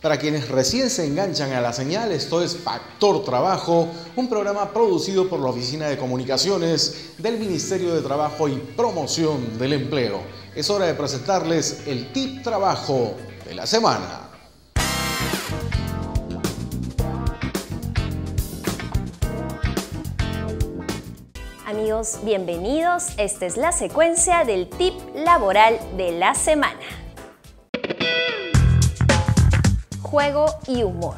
Para quienes recién se enganchan a la señal, esto es Factor Trabajo, un programa producido por la Oficina de Comunicaciones del Ministerio de Trabajo y Promoción del Empleo. Es hora de presentarles el tip trabajo de la semana. Amigos, bienvenidos. Esta es la secuencia del tip laboral de la semana. Juego y humor.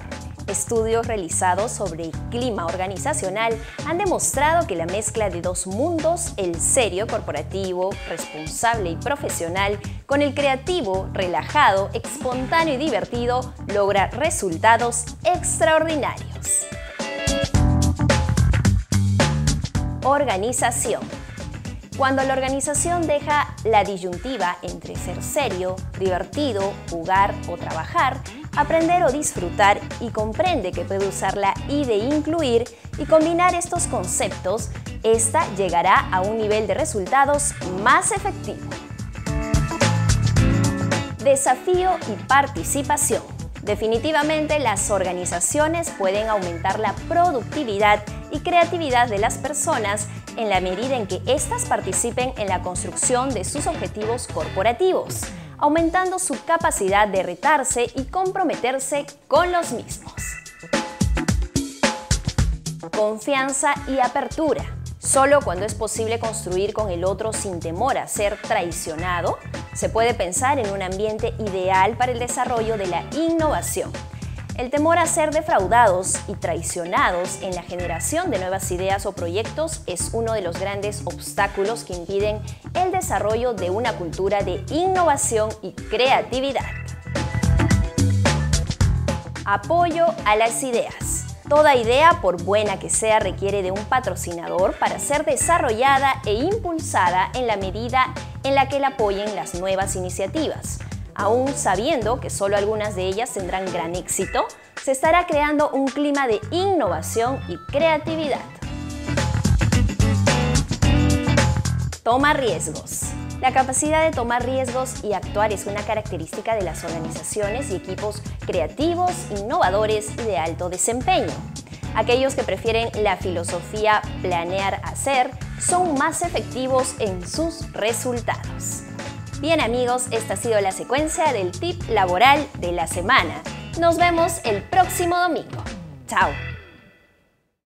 Estudios realizados sobre el clima organizacional han demostrado que la mezcla de dos mundos, el serio corporativo, responsable y profesional, con el creativo, relajado, espontáneo y divertido, logra resultados extraordinarios. Organización. Cuando la organización deja la disyuntiva entre ser serio, divertido, jugar o trabajar, aprender o disfrutar y comprende que puede usar la I de incluir y combinar estos conceptos, esta llegará a un nivel de resultados más efectivo. Desafío y participación. Definitivamente las organizaciones pueden aumentar la productividad y creatividad de las personas en la medida en que éstas participen en la construcción de sus objetivos corporativos aumentando su capacidad de retarse y comprometerse con los mismos. Confianza y apertura. Solo cuando es posible construir con el otro sin temor a ser traicionado, se puede pensar en un ambiente ideal para el desarrollo de la innovación el temor a ser defraudados y traicionados en la generación de nuevas ideas o proyectos es uno de los grandes obstáculos que impiden el desarrollo de una cultura de innovación y creatividad. Apoyo a las ideas. Toda idea, por buena que sea, requiere de un patrocinador para ser desarrollada e impulsada en la medida en la que la apoyen las nuevas iniciativas aún sabiendo que solo algunas de ellas tendrán gran éxito, se estará creando un clima de innovación y creatividad. Toma riesgos. La capacidad de tomar riesgos y actuar es una característica de las organizaciones y equipos creativos, innovadores y de alto desempeño. Aquellos que prefieren la filosofía planear hacer son más efectivos en sus resultados. Bien amigos, esta ha sido la secuencia del tip laboral de la semana. Nos vemos el próximo domingo. Chao.